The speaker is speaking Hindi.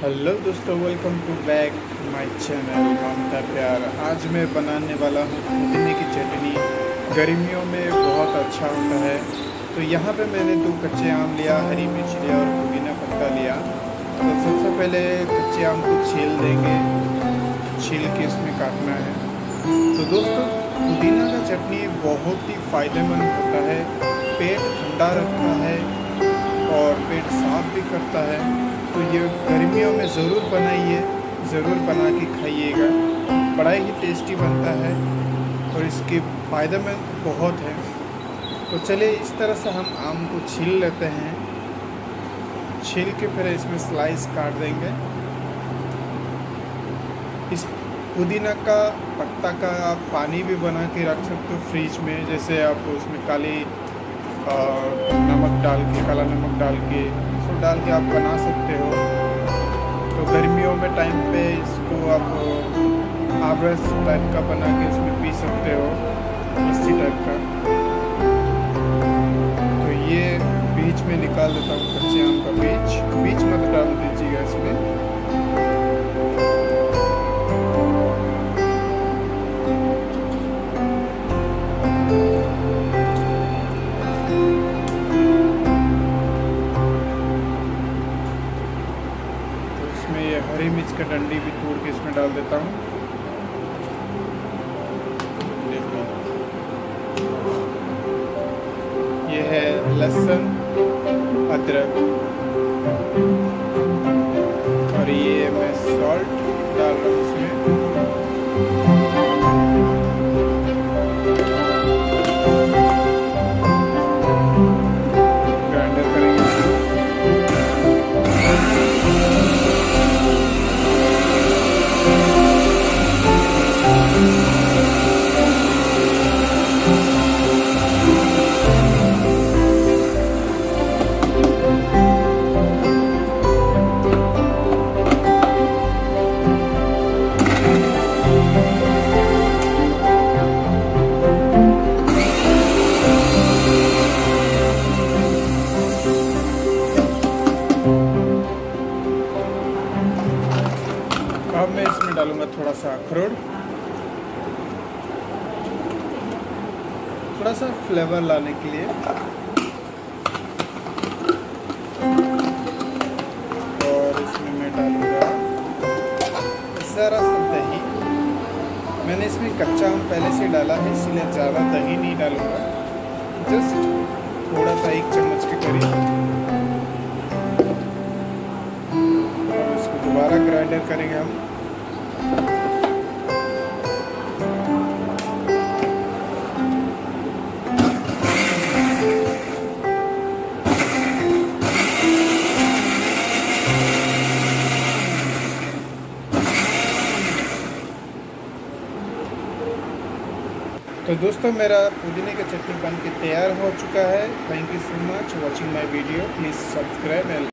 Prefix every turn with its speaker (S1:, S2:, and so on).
S1: हेलो दोस्तों welcome to back my channel Mamta प्यार आज मैं बनाने वाला हूँ पुदीने की चटनी। गर्मियों में बहुत अच्छा होता है। तो यहाँ पे मैंने दो कच्चे आम लिया, हरी मिर्च लिया और पुदीना पत्ता लिया। तो सबसे पहले कच्चे आम को छील देंगे। छील के इसमें काटना है। तो दोस्तों, पुदीना का चटनी बहुत ही फ़ायदेमंद होता है। पेट ठंडा रखता है और पेट साफ़ भी करता है। तो ये गर्मियों में ज़रूर बनाइए, ज़रूर बना के खाइएगा। बड़ा ही टेस्टी बनता है और इसके फ़ायदे में बहुत है। तो चलिए इस तरह से हम आम को छील लेते हैं। छील के फिर इसमें स्लाइस काट देंगे। इस पुदीना का, पत्ता का आप पानी भी बना के रख सकते हो फ्रिज में, जैसे आप उसमें काली नमक डाल के, काला नमक डाल के। डाल के आप बना सकते हो। तो गर्मियों में टाइम पे इसको आप आबरस टाइप का बना के इसमें पी सकते हो इसी टाइप का। तो ये बीच में निकाल देता हूँ कच्चे आम का बीच बीज मत डाल दीजिएगा इसमें। हरी मिर्च का डंडी भी तोड़ के इसमें डाल देता हूँ। ये है लहसुन, अदरक। अब मैं इसमें डालूँगा थोड़ा सा अखरोट। थोड़ा सा फ्लेवर लाने के लिए। और इसमें मैं डालूँगा ज़रा सा दही। मैंने इसमें कच्चा आम पहले से डाला है, इसलिए ज़्यादा दही नहीं डालूँगा। जस्ट थोड़ा सा एक चम्मच के करीब। और इसको दोबारा ग्राइंडर करेंगे हम। तो दोस्तों, मेरा पुदीने का चटनी बन के तैयार हो चुका है। Thank you so much watching my video please subscribe